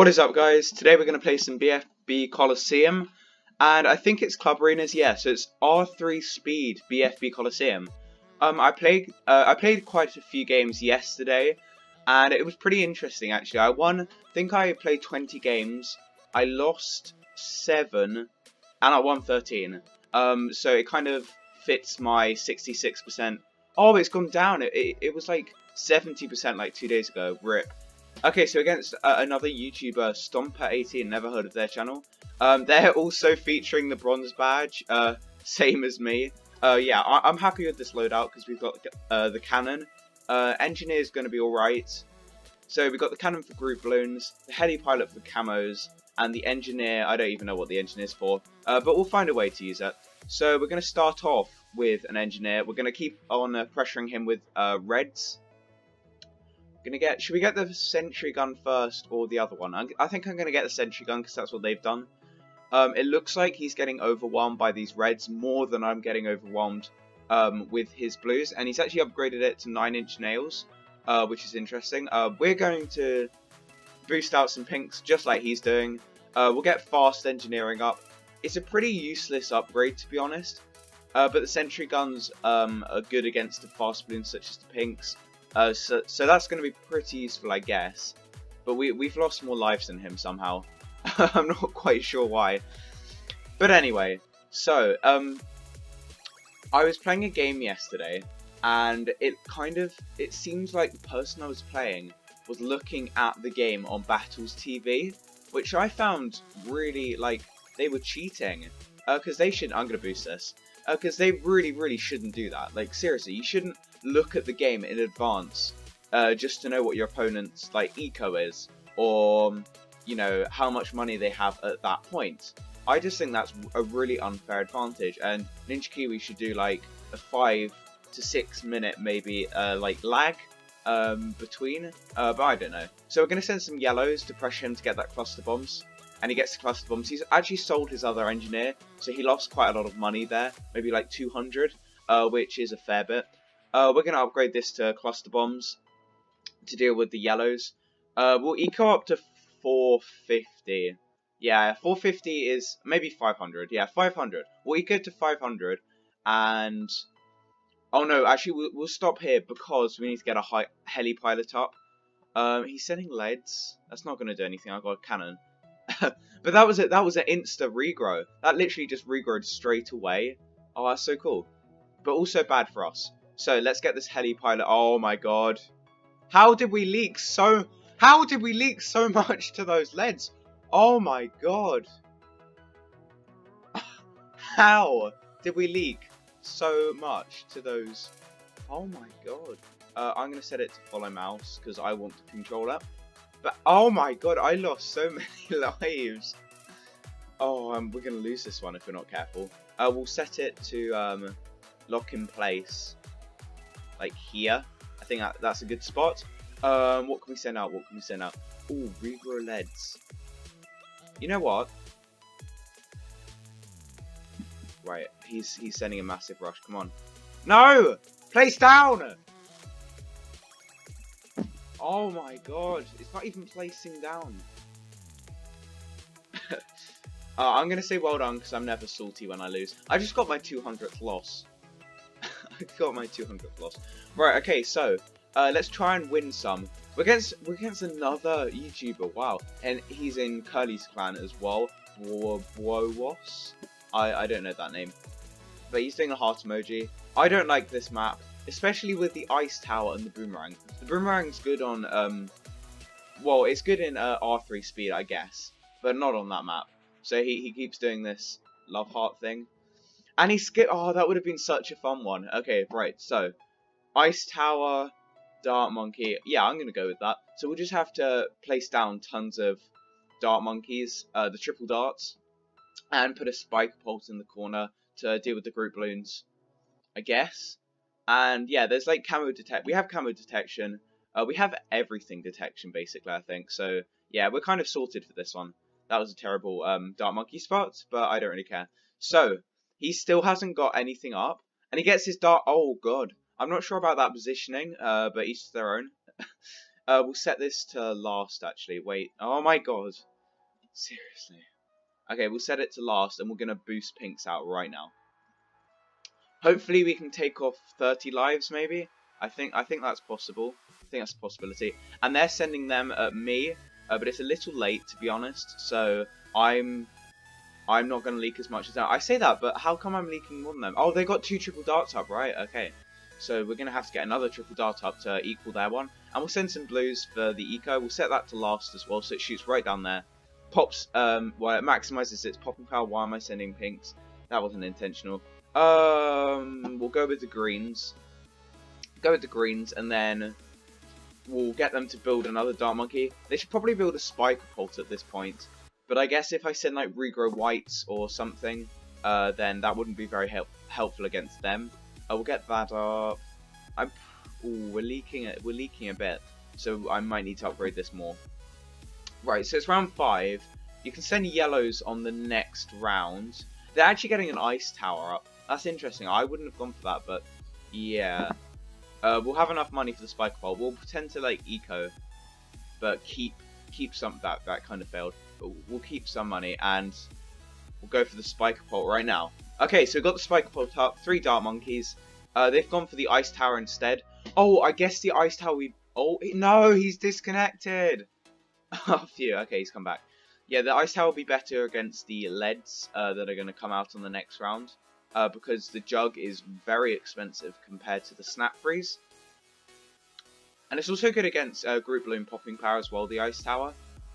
What is up guys? Today we're going to play some BFB Colosseum and I think it's Club Arenas, yeah, so it's R3 Speed BFB Colosseum. Um, I played uh, I played quite a few games yesterday and it was pretty interesting actually. I won, I think I played 20 games, I lost 7 and I won 13. Um, so it kind of fits my 66%. Oh, it's gone down. It, it, it was like 70% like two days ago. RIP. Okay, so against uh, another YouTuber, Stomper18, never heard of their channel. Um, they're also featuring the bronze badge, uh, same as me. Uh, yeah, I am happy with this loadout because we've got uh, the cannon. Uh, engineer's going to be alright. So we've got the cannon for group balloons, the heli pilot for camos, and the engineer, I don't even know what the engineer's for, uh, but we'll find a way to use it. So we're going to start off with an engineer. We're going to keep on uh, pressuring him with uh, reds Gonna get. Should we get the sentry gun first or the other one? I think I'm gonna get the sentry gun because that's what they've done. Um, it looks like he's getting overwhelmed by these reds more than I'm getting overwhelmed um, with his blues, and he's actually upgraded it to nine inch nails, uh, which is interesting. Uh, we're going to boost out some pinks just like he's doing. Uh, we'll get fast engineering up. It's a pretty useless upgrade to be honest, uh, but the sentry guns um, are good against the fast balloons such as the pinks. Uh, so, so that's going to be pretty useful, I guess. But we, we've lost more lives than him somehow. I'm not quite sure why. But anyway, so, um, I was playing a game yesterday, and it kind of, it seems like the person I was playing was looking at the game on Battles TV, which I found really, like, they were cheating. Because uh, they shouldn't, I'm going to boost this, because uh, they really, really shouldn't do that. Like, seriously, you shouldn't look at the game in advance uh, just to know what your opponent's like eco is or you know how much money they have at that point. I just think that's a really unfair advantage, and Ninja Kiwi should do like a five to six minute maybe uh, like lag um, between, uh, but I don't know. So we're going to send some yellows to pressure him to get that cluster bombs, and he gets the cluster bombs. He's actually sold his other engineer, so he lost quite a lot of money there, maybe like 200, uh, which is a fair bit. Uh, we're going to upgrade this to cluster bombs to deal with the yellows. Uh, we'll eco up to 450. Yeah, 450 is maybe 500. Yeah, 500. We'll eco to 500 and... Oh no, actually we'll, we'll stop here because we need to get a high heli pilot up. Um, he's sending leads. That's not going to do anything. I've got a cannon. but that was it. That was an insta regrow. That literally just regrowed straight away. Oh, that's so cool. But also bad for us. So let's get this heli pilot. Oh my god. How did we leak so... How did we leak so much to those leads? Oh my god. How did we leak so much to those... Oh my god. Uh, I'm going to set it to follow mouse because I want to control it. But oh my god, I lost so many lives. Oh, um, we're going to lose this one if we're not careful. Uh, we'll set it to um, lock in place like here. I think that, that's a good spot. Um, what can we send out? What can we send out? Oh, regrow leads. You know what? Right, he's he's sending a massive rush. Come on. No! Place down! Oh my god, it's not even placing down. uh, I'm going to say well done because I'm never salty when I lose. I just got my 200th loss. got my 200th loss. Right, okay, so uh, let's try and win some. We're against we're against another YouTuber. Wow, and he's in Curly's clan as well. Wowos. I I don't know that name, but he's doing a heart emoji. I don't like this map, especially with the ice tower and the boomerang. The boomerang's good on um, well, it's good in uh, R3 speed, I guess, but not on that map. So he he keeps doing this love heart thing. And he skipped. Oh, that would have been such a fun one. Okay, right. So, Ice Tower, Dart Monkey. Yeah, I'm going to go with that. So we'll just have to place down tons of Dart Monkeys, uh, the triple darts, and put a Spike Pulse in the corner to deal with the group balloons, I guess. And yeah, there's like camo detect. We have camo detection. Uh, we have everything detection, basically, I think. So yeah, we're kind of sorted for this one. That was a terrible um, Dart Monkey spot, but I don't really care. So, he still hasn't got anything up. And he gets his dart. Oh, God. I'm not sure about that positioning, uh, but each to their own. Uh, we'll set this to last, actually. Wait. Oh my god. Seriously. Okay, we'll set it to last, and we're going to boost pinks out right now. Hopefully we can take off 30 lives, maybe? I think I think that's possible. I think that's a possibility. And they're sending them at me, uh, but it's a little late, to be honest. So I'm I'm not going to leak as much as that. I say that, but how come I'm leaking more than them? Oh, they got two triple darts up, right? Okay. So we're going to have to get another triple dart up to equal their one. And we'll send some blues for the eco. We'll set that to last as well, so it shoots right down there. Pops, um, well, it maximizes its popping power. Why am I sending pinks? That wasn't intentional. Um, we'll go with the greens. Go with the greens, and then we'll get them to build another Dart Monkey. They should probably build a Spiker Pult at this point. But I guess if I send like Regrow Whites or something, uh, then that wouldn't be very help helpful against them. I will get that up. I'm. Ooh, we're leaking it. We're leaking a bit, so I might need to upgrade this more. Right, so it's round five. You can send yellows on the next round. They're actually getting an ice tower up. That's interesting. I wouldn't have gone for that, but yeah. Uh, we'll have enough money for the spike pole. We'll pretend to like eco, but keep keep some that that kind of failed. We'll keep some money and we'll go for the spiker pole right now. Okay, so we've got the spiker pole up. Three dart monkeys. Uh, they've gone for the ice tower instead. Oh, I guess the ice tower we. Oh no, he's disconnected. oh, phew. Okay, he's come back. Yeah, the ice tower will be better against the leads uh, that are going to come out on the next round uh, because the jug is very expensive compared to the snap freeze. And it's also good against uh, group balloon popping power as well, the ice tower.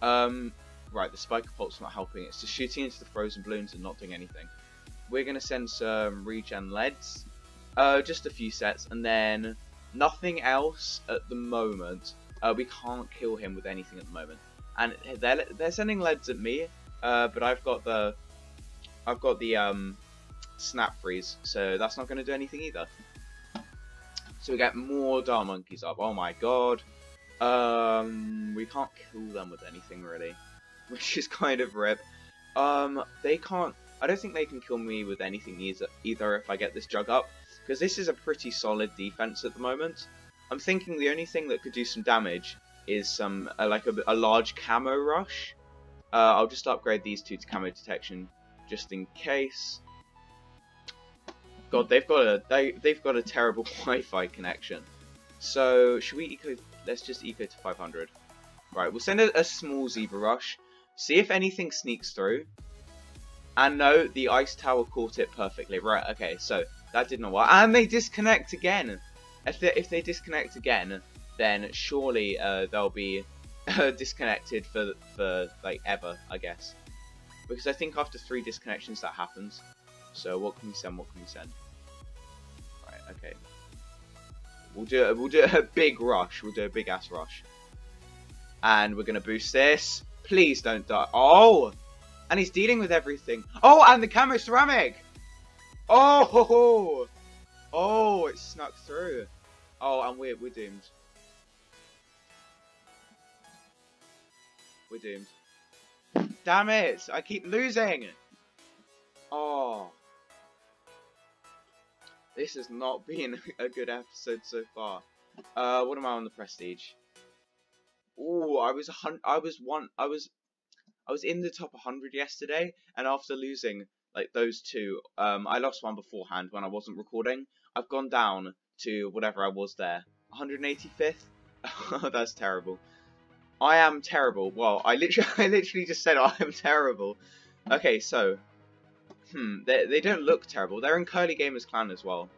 Um, right, the spiker pult's not helping. It's just shooting into the frozen balloons and not doing anything. We're going to send some regen leads. Uh, just a few sets, and then nothing else at the moment. Uh, we can't kill him with anything at the moment. And they're, they're sending leads at me, uh, but I've got the I've got the um, snap freeze, so that's not going to do anything either. So we get more Dart Monkeys up. Oh my god. Um, we can't kill them with anything really, which is kind of rip. Um, they can't. I don't think they can kill me with anything either, either if I get this jug up, because this is a pretty solid defense at the moment. I'm thinking the only thing that could do some damage is some uh, like a, a, large camo rush. Uh, I'll just upgrade these two to camo detection just in case. God, they've got a they they've got a terrible Wi-Fi connection. So should we eco? Let's just eco to 500. Right, we'll send a, a small zebra rush. See if anything sneaks through. And no, the ice tower caught it perfectly. Right, okay, so that did not work. And they disconnect again. If they, if they disconnect again, then surely uh, they'll be disconnected for for like ever, I guess. Because I think after three disconnections that happens. So what can we send? What can we send? Right. Okay. We'll do we'll do a big rush. We'll do a big ass rush. And we're gonna boost this. Please don't die. Oh, and he's dealing with everything. Oh, and the camo ceramic. Oh, oh, it snuck through. Oh, and we're we're doomed. We're doomed. Damn it! I keep losing! Oh. This has not been a good episode so far. Uh, what am I on the prestige? Oh, I was a I was one. I was, I was in the top 100 yesterday, and after losing like those two, um, I lost one beforehand when I wasn't recording. I've gone down to whatever I was there, 185th. That's terrible. I am terrible. Well, I literally, I literally just said I am terrible. Okay, so Hmm, they, they don't look terrible. They're in Curly Gamers Clan as well.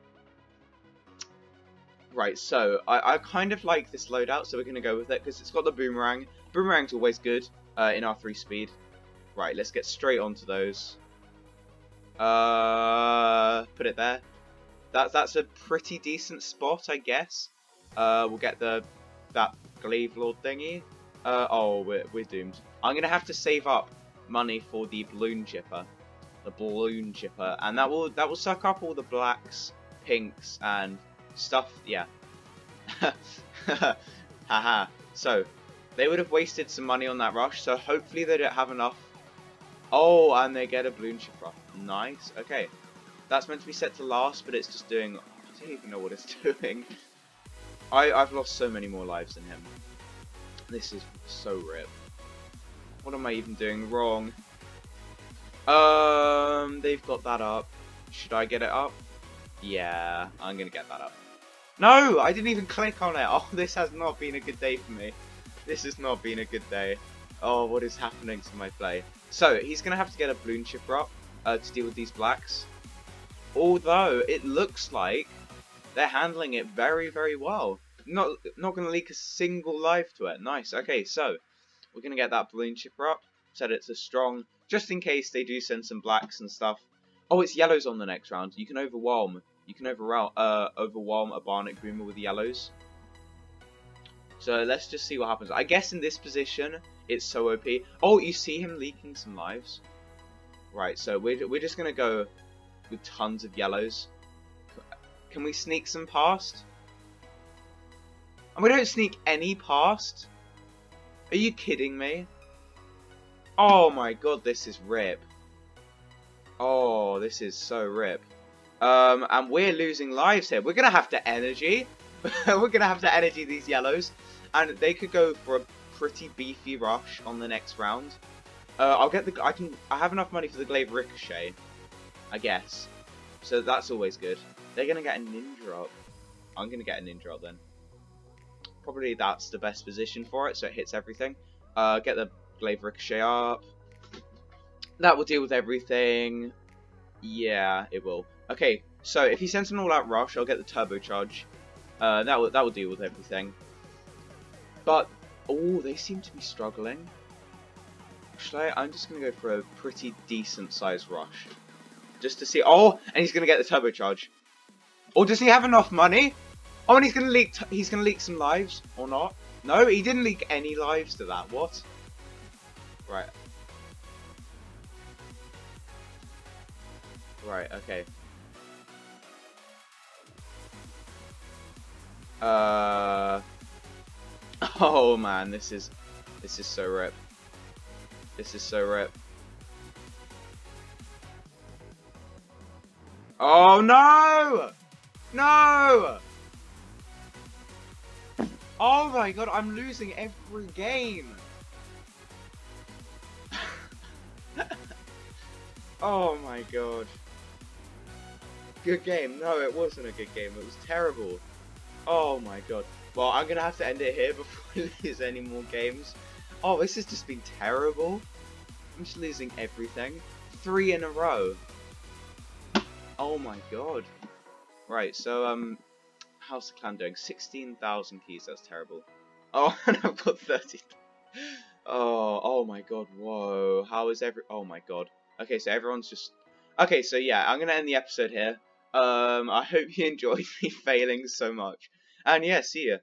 Right, so I, I kind of like this loadout, so we're going to go with it because it's got the boomerang. Boomerang's always good uh, in R3 speed. Right, let's get straight onto those. Uh, put it there. That, that's a pretty decent spot, I guess. Uh, we'll get the that Glaive Lord thingy. Uh, oh, we're, we're doomed. I'm going to have to save up money for the balloon chipper the balloon chipper, and that will that will suck up all the blacks, pinks, and stuff. Yeah. Haha. so they would have wasted some money on that rush. So hopefully they don't have enough. Oh, and they get a balloon ship chipper. Nice. Okay. That's meant to be set to last, but it's just doing. I don't even know what it's doing. I I've lost so many more lives than him. This is so rip. What am I even doing wrong? Um, they've got that up. Should I get it up? Yeah, I'm gonna get that up. No, I didn't even click on it. Oh, this has not been a good day for me. This has not been a good day. Oh, what is happening to my play? So, he's gonna have to get a balloon chipper up uh, to deal with these blacks. Although, it looks like they're handling it very, very well. Not, not gonna leak a single life to it. Nice. Okay, so, we're gonna get that balloon chipper up. Said it's a strong, just in case they do send some blacks and stuff. Oh, it's yellows on the next round. You can overwhelm. You can overwhelm, uh, overwhelm a Barnet Groomer with yellows. So let's just see what happens. I guess in this position, it's so OP. Oh, you see him leaking some lives? Right, so we're, we're just going to go with tons of yellows. Can we sneak some past? And we don't sneak any past? Are you kidding me? Oh my god, this is rip. Oh, this is so rip. Um, and we're losing lives here. We're going to have to energy. we're going to have to energy these yellows. And they could go for a pretty beefy rush on the next round. Uh, I'll get the... I can... I have enough money for the Glaive Ricochet. I guess. So that's always good. They're going to get a Ninja up. I'm going to get a Ninja up then. Probably that's the best position for it, so it hits everything. Uh, get the Glaive Ricochet up. That will deal with everything. Yeah, it will. Okay, so if he sends an all-out rush, I'll get the turbocharge. Uh, that will that will deal with everything. But oh, they seem to be struggling. I? I'm just gonna go for a pretty decent sized rush, just to see. Oh, and he's gonna get the turbocharge. Or does he have enough money? Oh, and he's gonna leak. he's gonna leak some lives or not? No, he didn't leak any lives to that. What? Right. Right. Okay. Uh. Oh man, this is this is so rip. This is so rip. Oh no! No! Oh my god, I'm losing every game. oh my god. Good game. No, it wasn't a good game. It was terrible. Oh my god. Well, I'm gonna have to end it here before we lose any more games. Oh, this has just been terrible. I'm just losing everything. Three in a row. Oh my god. Right, so, um, how's the clan doing? 16,000 keys, that's terrible. Oh, and I've got 30. Oh, oh my god, whoa. How is every... Oh my god. Okay, so everyone's just... Okay, so yeah, I'm gonna end the episode here. Um, I hope you enjoyed me failing so much. And yeah, see ya.